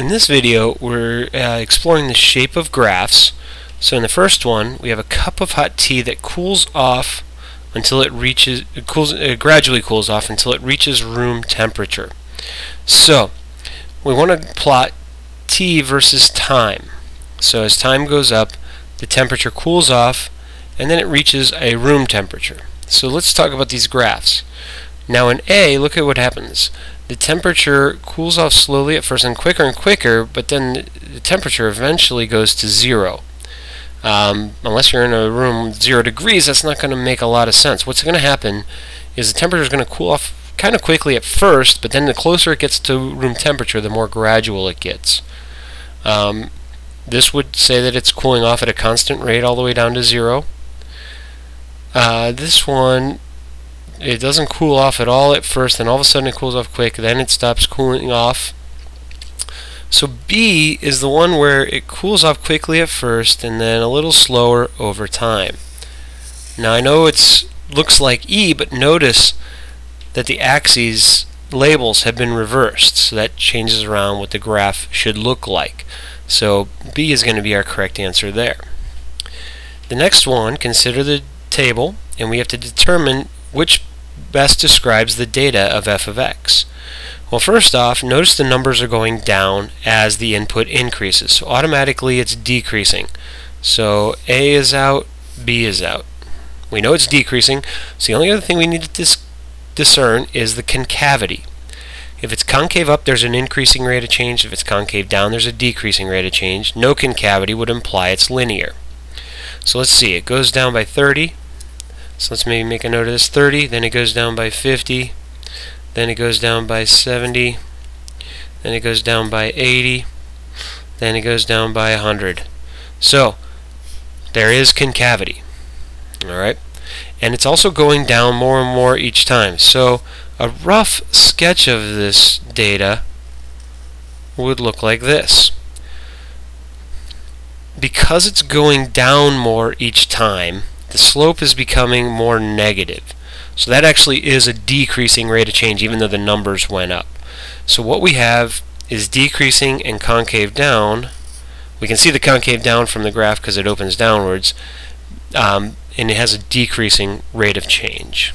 In this video, we're uh, exploring the shape of graphs. So in the first one, we have a cup of hot tea that cools off until it reaches, it cools, it gradually cools off until it reaches room temperature. So we want to plot t versus time. So as time goes up, the temperature cools off, and then it reaches a room temperature. So let's talk about these graphs. Now in A, look at what happens the temperature cools off slowly at first and quicker and quicker, but then the temperature eventually goes to zero. Um, unless you're in a room zero degrees, that's not going to make a lot of sense. What's going to happen is the temperature is going to cool off kind of quickly at first, but then the closer it gets to room temperature, the more gradual it gets. Um, this would say that it's cooling off at a constant rate all the way down to zero. Uh, this one it doesn't cool off at all at first, then all of a sudden it cools off quick, then it stops cooling off. So B is the one where it cools off quickly at first and then a little slower over time. Now I know it looks like E, but notice that the axes labels have been reversed, so that changes around what the graph should look like. So B is going to be our correct answer there. The next one, consider the table, and we have to determine which best describes the data of f of x? Well, first off, notice the numbers are going down as the input increases. So automatically it's decreasing. So A is out, B is out. We know it's decreasing, so the only other thing we need to dis discern is the concavity. If it's concave up, there's an increasing rate of change. If it's concave down, there's a decreasing rate of change. No concavity would imply it's linear. So let's see, it goes down by 30, so let's maybe make a note of this 30, then it goes down by 50, then it goes down by 70, then it goes down by 80, then it goes down by 100. So there is concavity. Alright? And it's also going down more and more each time. So a rough sketch of this data would look like this. Because it's going down more each time, the slope is becoming more negative. So that actually is a decreasing rate of change even though the numbers went up. So what we have is decreasing and concave down. We can see the concave down from the graph because it opens downwards. Um, and it has a decreasing rate of change.